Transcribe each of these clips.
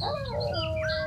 うん。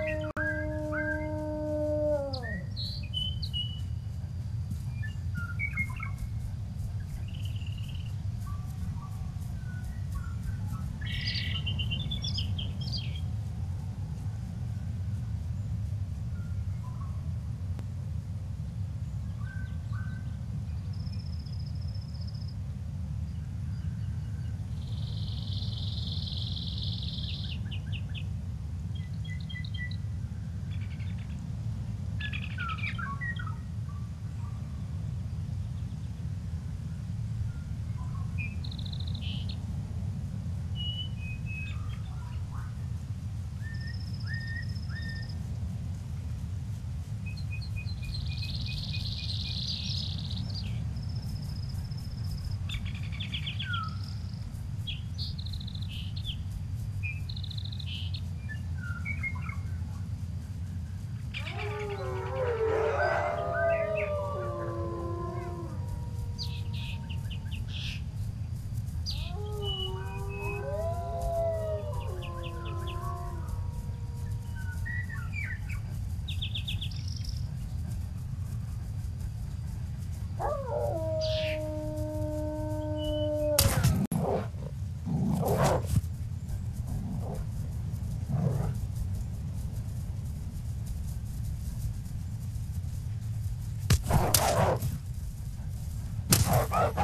Oh.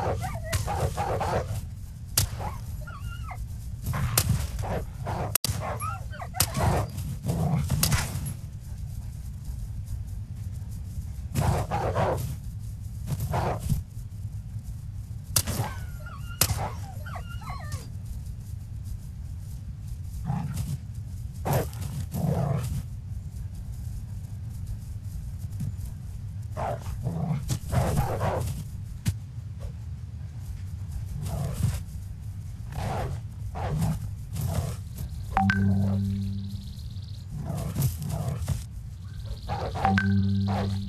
Oh.